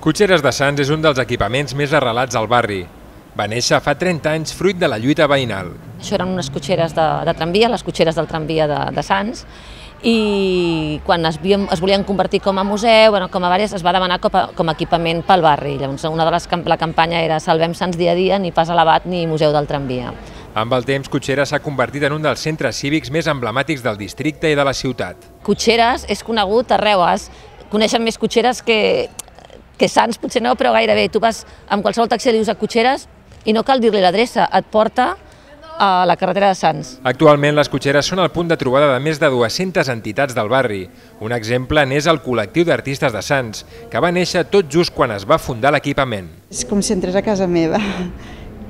Cotxeres de Sants és un dels equipaments més arrelats al barri. Va néixer fa 30 anys fruit de la lluita veïnal. Això eren unes cotxeres de, de tramvia, les cotxeres del tramvia de, de Sants, i quan es, havien, es volien convertir com a museu, bueno, com a vàries, es va demanar com a, com a equipament pel barri. Llavors, una de les la campanya era Salvem Sants dia a dia, ni pas elevat ni museu del tramvia. Amb el temps, Cotxeres s'ha convertit en un dels centres cívics més emblemàtics del districte i de la ciutat. Cotxeres és conegut arreu, es coneixen més cotxeres que, que Sants, potser no, però gairebé. Tu vas amb qualsevol taxi i li dius a Cotxeres i no cal dir-li l'adreça, et porta a la carretera de Sants. Actualment les cotxeres són el punt de trobada de més de 200 entitats del barri. Un exemple n'és el col·lectiu d'artistes de Sants, que va néixer tot just quan es va fundar l'equipament. És com si entrés a casa meva.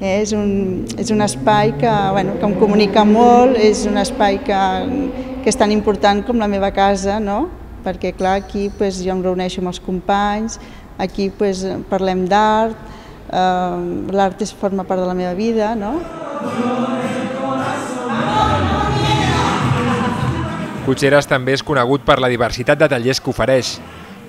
És un, és un espai que, bueno, que em comunica molt, és un espai que, que és tan important com la meva casa, no? perquè clar, aquí pues, jo em reuneixo amb els companys, aquí pues, parlem d'art, eh, l'art forma part de la meva vida, no? Cotxeres també és conegut per la diversitat de tallers que ofereix.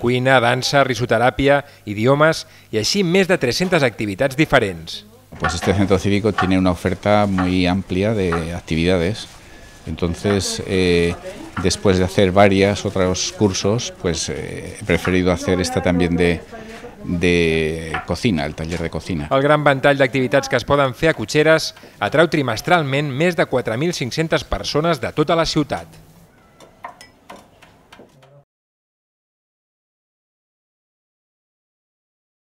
Cuina, dansa, risoteràpia, idiomes i així més de 300 activitats diferents. Pues este centro cívico tiene una oferta muy amplia de actividades. Entonces, eh, después de hacer varias otros cursos, pues eh, he preferido hacer esta también de, de cocina, el taller de cocina. El gran ventall d'activitats que es poden fer a Cotxeres atrau trimestralment més de 4.500 persones de tota la ciutat.